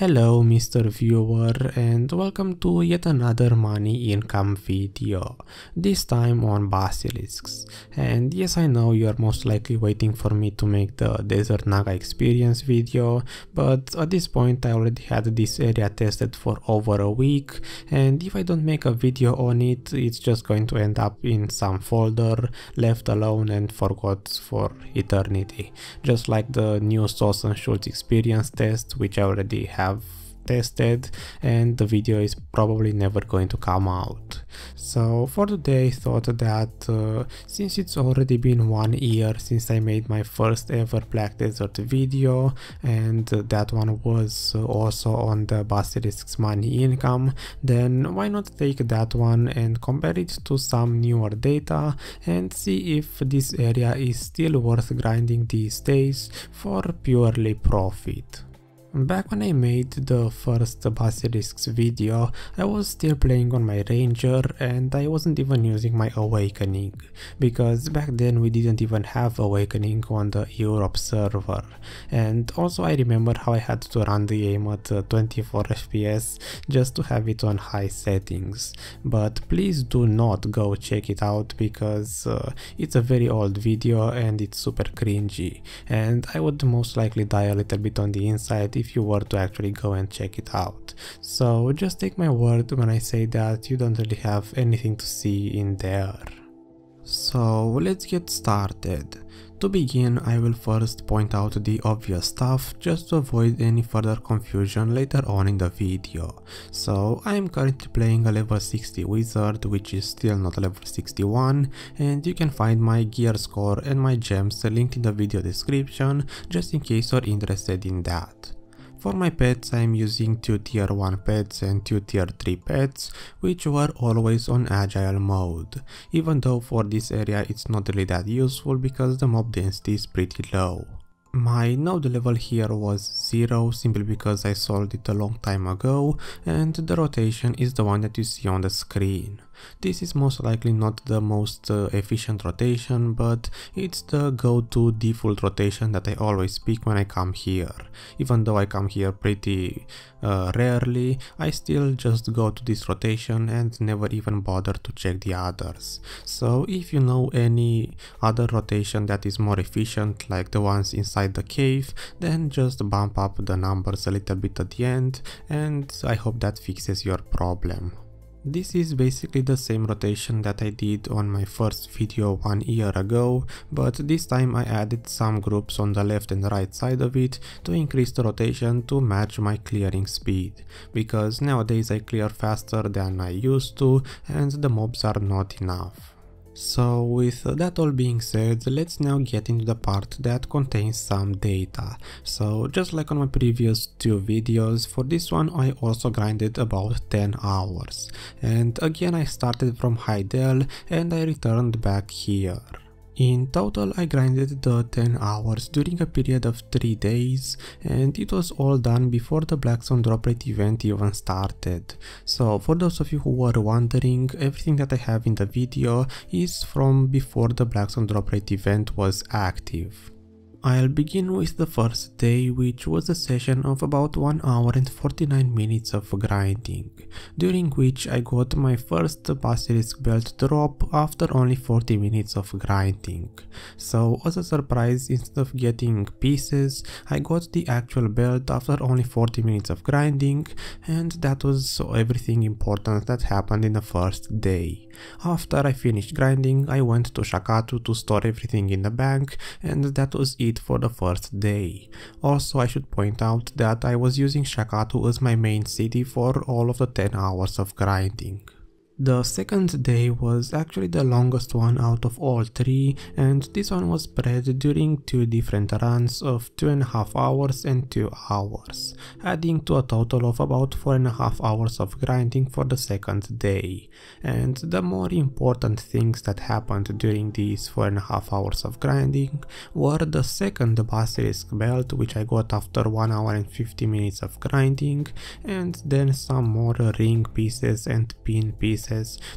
Hello Mr. Viewer and welcome to yet another money income video, this time on basilisks. And yes I know you are most likely waiting for me to make the Desert Naga experience video, but at this point I already had this area tested for over a week and if I don't make a video on it, it's just going to end up in some folder, left alone and forgot for eternity. Just like the new Sauce and Schultz experience test which I already have have tested and the video is probably never going to come out. So for today I thought that uh, since it's already been one year since I made my first ever Black Desert video and that one was also on the Basilisk's money income then why not take that one and compare it to some newer data and see if this area is still worth grinding these days for purely profit. Back when I made the first Basilisks video, I was still playing on my Ranger and I wasn't even using my Awakening, because back then we didn't even have Awakening on the Europe server. And also I remember how I had to run the game at uh, 24 FPS just to have it on high settings. But please do not go check it out because uh, it's a very old video and it's super cringy. And I would most likely die a little bit on the inside if you were to actually go and check it out. So just take my word when I say that you don't really have anything to see in there. So let's get started. To begin, I will first point out the obvious stuff just to avoid any further confusion later on in the video. So I am currently playing a level 60 wizard which is still not level 61 and you can find my gear score and my gems linked in the video description just in case you're interested in that. For my pets I am using 2 tier 1 pets and 2 tier 3 pets which were always on agile mode, even though for this area it's not really that useful because the mob density is pretty low. My node level here was 0 simply because I sold it a long time ago and the rotation is the one that you see on the screen. This is most likely not the most uh, efficient rotation, but it's the go-to default rotation that I always pick when I come here. Even though I come here pretty uh, rarely, I still just go to this rotation and never even bother to check the others. So if you know any other rotation that is more efficient like the ones inside the cave, then just bump up the numbers a little bit at the end and I hope that fixes your problem. This is basically the same rotation that I did on my first video one year ago, but this time I added some groups on the left and right side of it to increase the rotation to match my clearing speed, because nowadays I clear faster than I used to and the mobs are not enough. So with that all being said, let's now get into the part that contains some data. So just like on my previous two videos, for this one I also grinded about 10 hours. And again I started from Heidel and I returned back here. In total I grinded the 10 hours during a period of 3 days and it was all done before the Blackstone drop rate event even started. So for those of you who were wondering, everything that I have in the video is from before the Blackstone drop rate event was active. I'll begin with the first day which was a session of about 1 hour and 49 minutes of grinding, during which I got my first Basilisk belt drop after only 40 minutes of grinding. So as a surprise instead of getting pieces I got the actual belt after only 40 minutes of grinding and that was everything important that happened in the first day. After I finished grinding I went to Shakatu to store everything in the bank and that was it for the first day. Also I should point out that I was using Shakatu as my main city for all of the 10 hours of grinding. The second day was actually the longest one out of all three and this one was spread during two different runs of 2.5 hours and 2 hours, adding to a total of about 4.5 hours of grinding for the second day. And the more important things that happened during these 4.5 hours of grinding were the second Basilisk belt which I got after 1 hour and 50 minutes of grinding and then some more ring pieces and pin pieces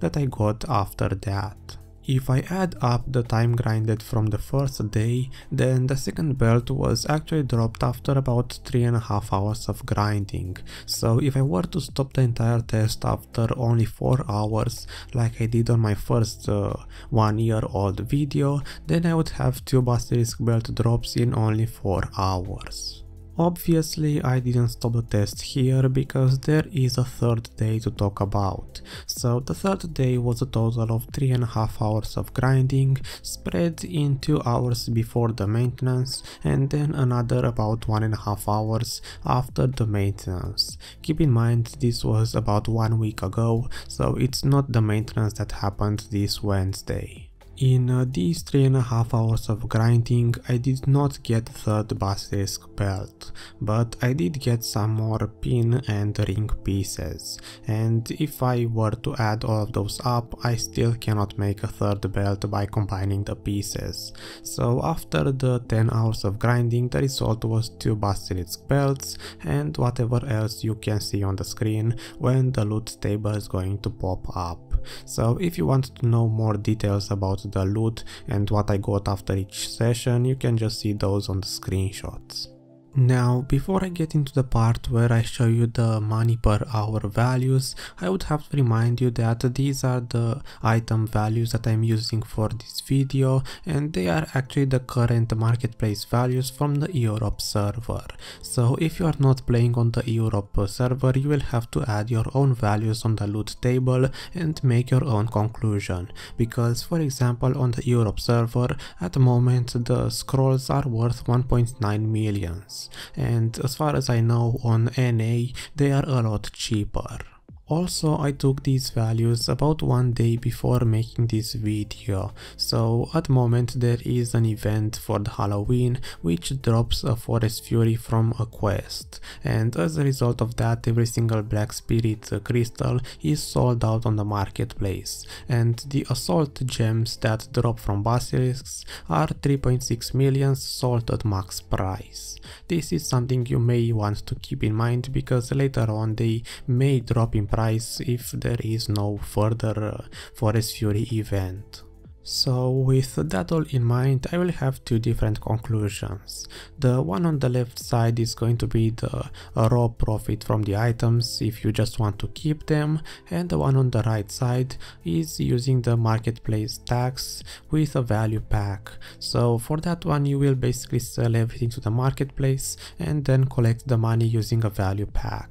that I got after that. If I add up the time grinded from the first day, then the second belt was actually dropped after about 3.5 hours of grinding. So if I were to stop the entire test after only 4 hours, like I did on my first uh, 1 year old video, then I would have 2 basilisk belt drops in only 4 hours. Obviously I didn't stop the test here because there is a third day to talk about. So the third day was a total of 3.5 hours of grinding spread in 2 hours before the maintenance and then another about 1.5 hours after the maintenance. Keep in mind this was about one week ago so it's not the maintenance that happened this Wednesday. In uh, these 3.5 hours of grinding, I did not get third basilisk belt, but I did get some more pin and ring pieces, and if I were to add all of those up, I still cannot make a third belt by combining the pieces. So after the 10 hours of grinding, the result was 2 basilisk belts and whatever else you can see on the screen when the loot table is going to pop up. So if you want to know more details about the loot and what I got after each session, you can just see those on the screenshots. Now, before I get into the part where I show you the money per hour values, I would have to remind you that these are the item values that I'm using for this video and they are actually the current marketplace values from the Europe server. So if you are not playing on the Europe server, you will have to add your own values on the loot table and make your own conclusion. Because for example on the Europe server, at the moment the scrolls are worth 1.9 millions and as far as I know on NA they are a lot cheaper. Also, I took these values about one day before making this video, so at the moment there is an event for the Halloween which drops a Forest Fury from a quest, and as a result of that every single Black Spirit uh, crystal is sold out on the marketplace, and the Assault gems that drop from Basilisks are 3.6 million sold at max price. This is something you may want to keep in mind because later on they may drop in price price if there is no further uh, Forest Fury event. So with that all in mind, I will have two different conclusions. The one on the left side is going to be the raw profit from the items if you just want to keep them and the one on the right side is using the marketplace tax with a value pack. So for that one you will basically sell everything to the marketplace and then collect the money using a value pack.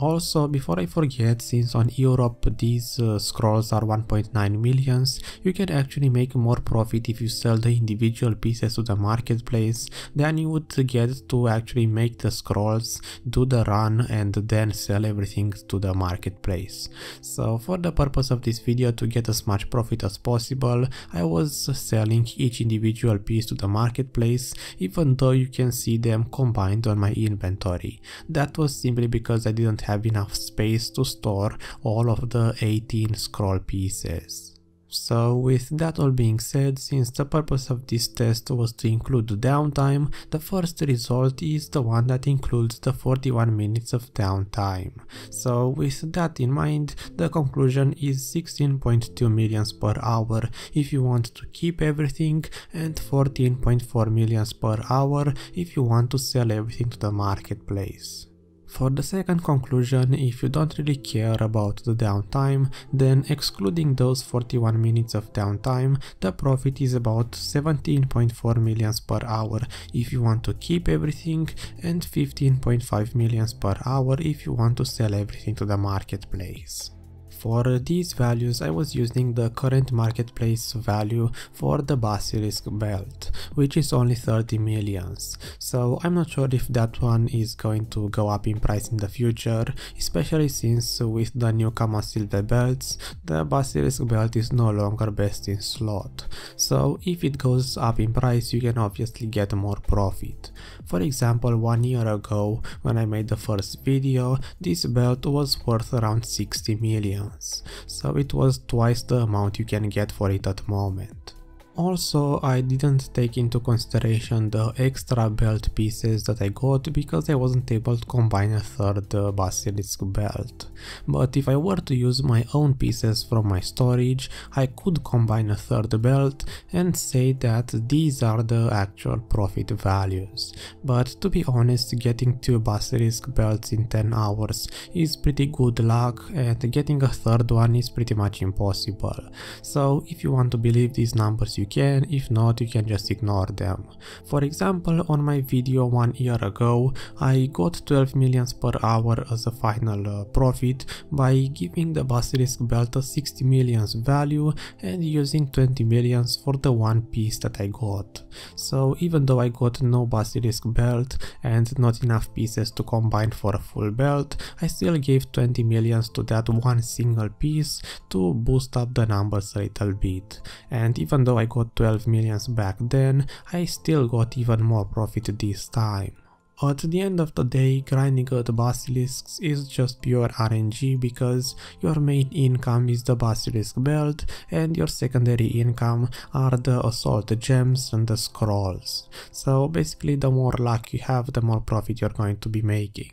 Also, before I forget, since on Europe these uh, scrolls are 1.9 millions, you can actually make more profit if you sell the individual pieces to the marketplace than you would get to actually make the scrolls, do the run and then sell everything to the marketplace. So for the purpose of this video to get as much profit as possible, I was selling each individual piece to the marketplace even though you can see them combined on my inventory. That was simply because I didn't have enough space to store all of the 18 scroll pieces. So with that all being said, since the purpose of this test was to include the downtime, the first result is the one that includes the 41 minutes of downtime. So with that in mind, the conclusion is 16.2 millions per hour if you want to keep everything and 14.4 millions per hour if you want to sell everything to the marketplace. For the second conclusion, if you don't really care about the downtime, then excluding those 41 minutes of downtime, the profit is about 17.4 millions per hour if you want to keep everything and 15.5 millions per hour if you want to sell everything to the marketplace. For these values I was using the current marketplace value for the Basilisk belt, which is only 30 millions. So I'm not sure if that one is going to go up in price in the future, especially since with the new Kama Silver belts, the Basilisk belt is no longer best in slot. So if it goes up in price you can obviously get more profit. For example, one year ago when I made the first video, this belt was worth around 60 million so it was twice the amount you can get for it at the moment. Also, I didn't take into consideration the extra belt pieces that I got because I wasn't able to combine a third uh, basilisk belt. But if I were to use my own pieces from my storage, I could combine a third belt and say that these are the actual profit values. But to be honest, getting two basilisk belts in 10 hours is pretty good luck and getting a third one is pretty much impossible. So if you want to believe these numbers you can, if not you can just ignore them. For example, on my video one year ago, I got 12 millions per hour as a final uh, profit by giving the basilisk belt a 60 millions value and using 20 millions for the one piece that I got. So even though I got no basilisk belt and not enough pieces to combine for a full belt, I still gave 20 millions to that one single piece to boost up the numbers a little bit. And even though I got 12 millions back then, I still got even more profit this time. At the end of the day, grinding out basilisks is just pure RNG because your main income is the basilisk belt and your secondary income are the assault gems and the scrolls. So basically the more luck you have, the more profit you're going to be making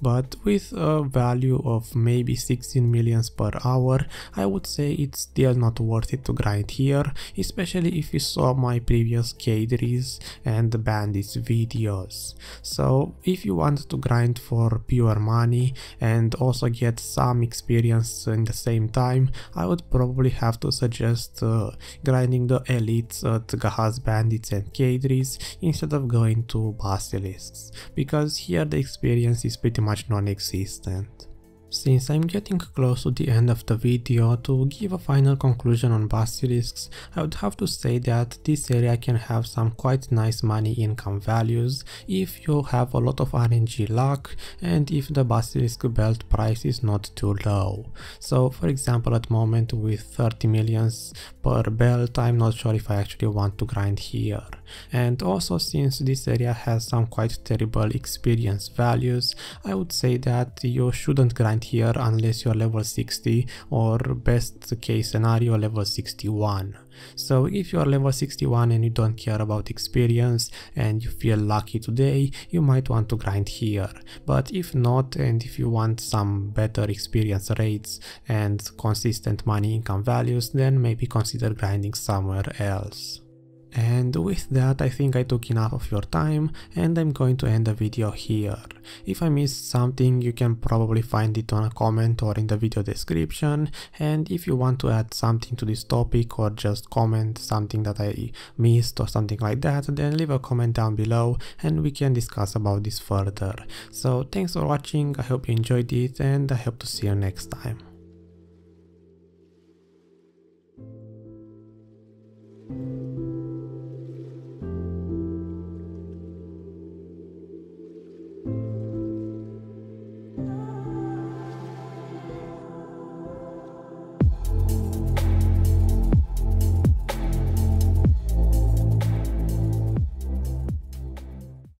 but with a value of maybe 16 millions per hour I would say it's still not worth it to grind here especially if you saw my previous Cadrys and bandits videos. So if you want to grind for pure money and also get some experience in the same time I would probably have to suggest uh, grinding the elites at Gahaz bandits and Cadrys instead of going to basilisks because here the experience is pretty much non-existent. Since I'm getting close to the end of the video, to give a final conclusion on basilisks, I would have to say that this area can have some quite nice money income values if you have a lot of RNG luck and if the basilisk belt price is not too low. So for example at moment with 30 millions per belt, I'm not sure if I actually want to grind here. And also since this area has some quite terrible experience values, I would say that you shouldn't grind here unless you're level 60 or best case scenario level 61. So if you're level 61 and you don't care about experience and you feel lucky today, you might want to grind here. But if not and if you want some better experience rates and consistent money income values, then maybe consider grinding somewhere else. And with that I think I took enough of your time and I'm going to end the video here. If I missed something you can probably find it on a comment or in the video description and if you want to add something to this topic or just comment something that I missed or something like that then leave a comment down below and we can discuss about this further. So thanks for watching, I hope you enjoyed it and I hope to see you next time.